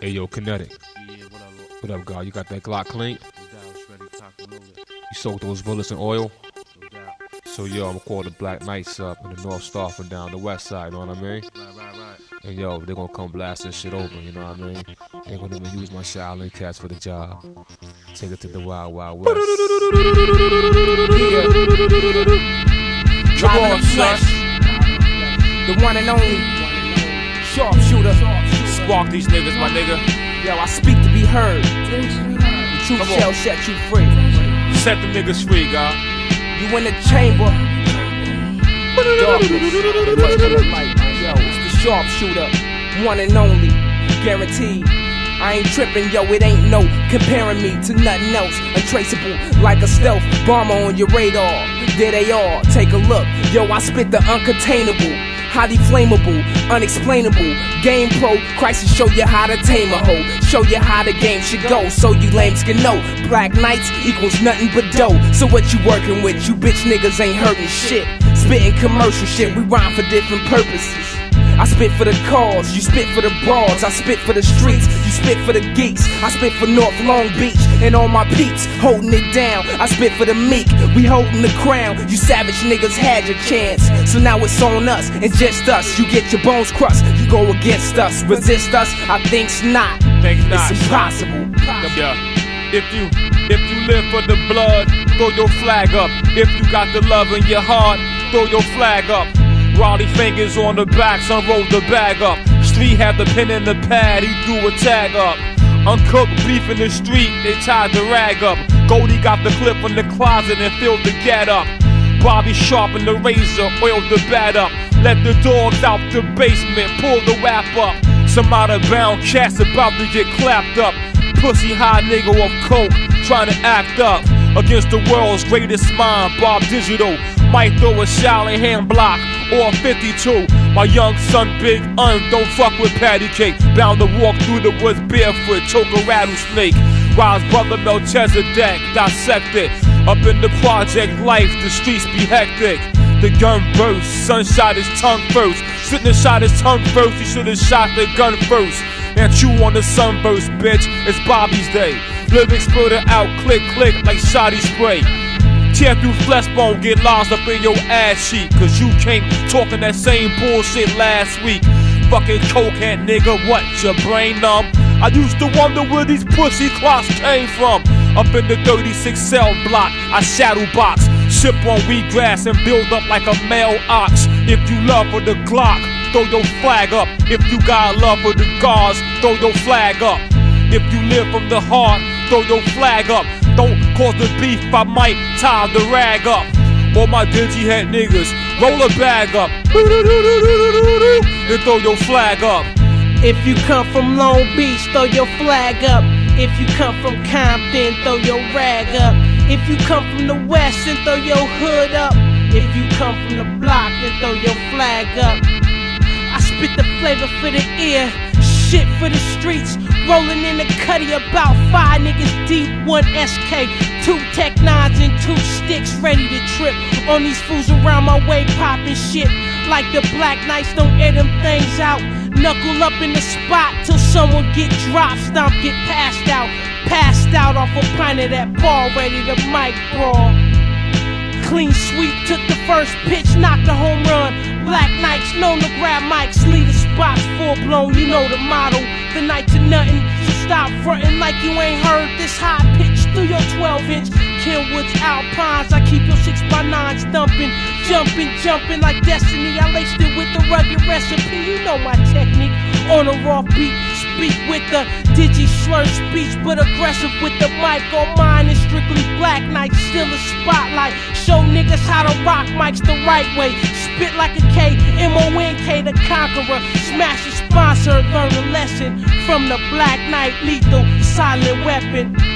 Hey yo, Kinetic. Yeah, what up, What up, God? You got that Glock clean? no doubt, it's ready, cocked and loaded, You soaked those bullets in oil? So yo, I'm gonna call the Black Knights up in the North Star from down the west side, you know what I mean? Right, right, right. And yo, they're gonna come blast this shit over, you know what I mean? They're gonna even use my Shaolin cats for the job. Take it to the Wild Wild West. Come on, flesh. The one and only sharpshooter. Spark these niggas, my nigga. Yo, I speak to be heard. The truth Come on. shall set you free. Set the niggas free, God. You in the chamber. Darkness. It must be light. Yo, it's the sharpshooter. One and only. Guaranteed. I ain't tripping, yo, it ain't no comparing me to nothing else. Untraceable, like a stealth bomber on your radar. There they are, take a look. Yo, I spit the uncontainable, highly flammable, unexplainable. Game pro, crisis show you how to tame a hoe. Show you how the game should go, so you lames can know. Black Knights equals nothing but dough. So what you working with? You bitch niggas ain't hurting shit. Spitting commercial shit, we rhyme for different purposes. I spit for the cause, you spit for the broads, I spit for the streets, you spit for the geeks, I spit for North Long Beach and all my peeps, holding it down. I spit for the meek, we holding the crown. You savage niggas had your chance, so now it's on us and just us. You get your bones crushed, you go against us, resist us. I think's not, Think not. it's impossible. Yeah. If you if you live for the blood, throw your flag up. If you got the love in your heart, throw your flag up. Raleigh fingers on the back, son rolled the bag up. Street had the pen in the pad, he threw a tag up. Uncooked beef in the street, they tied the rag up. Goldie got the clip from the closet and filled the gat up. Bobby sharpened the razor, oiled the bat up. Let the dogs out the basement, pull the wrap up. Some out of bound cats about to get clapped up. Pussy high nigga off coke, trying to act up. Against the world's greatest mind, Bob Digital. Might throw a Shaolin hand block or 52. My young son, Big Un, don't fuck with patty cake. Bound to walk through the woods barefoot, choke a rattlesnake. His brother Melchizedek dissected. Up in the project life, the streets be hectic. The gun burst, son shot his tongue first. Shouldn't have shot his tongue first, he should have shot the gun first. And chew on the sunburst, bitch, it's Bobby's day. Living splitter out, click, click, like shoddy spray. Tear through flesh bone, get lost up in your ass cheek. Cause you came talking that same bullshit last week. Fucking cokehead nigga, what, your brain numb? I used to wonder where these pussy clocks came from. Up in the 36 cell block, I shadow box. Sip on wheatgrass and build up like a male ox. If you love for the Glock, throw your flag up. If you got love for the guards, throw your flag up. If you live from the heart, throw your flag up. Don't cause the beef, I might tie the rag up. All my dingy head niggas, roll a bag up. Then throw your flag up. If you come from Long Beach, throw your flag up. If you come from Compton, throw your rag up. If you come from the West, then throw your hood up. If you come from the block, then throw your flag up. I spit the flavor for the ear, shit for the streets. Rolling in the cutty about five niggas deep, one SK, two Tech Nines and two sticks ready to trip. On these fools around my way, popping shit like the Black Knights don't air them things out. Knuckle up in the spot till someone get dropped, stomp, get passed out. Passed out off a pint of that ball, ready to mic brawl. Clean sweep, took the first pitch, knocked a home run. Black Knights known to grab mics, lead full blown. You know the motto, the night to nothing. So stop frontin' like you ain't heard this high pitch through your 12 inch. Kenwoods, Alpines, I keep your 6 by 9 thumping, Jumping, jumping like destiny. I laced it with the rugged recipe. You know my technique. On a raw beat, speak with the digi slur speech, but aggressive with the mic. On mine is strictly black night, still a spotlight. Show niggas how to rock mics the right way. Spit like a K, M O N K, the conqueror. Smash a sponsor, learn a lesson from the Black Knight, lethal, silent weapon.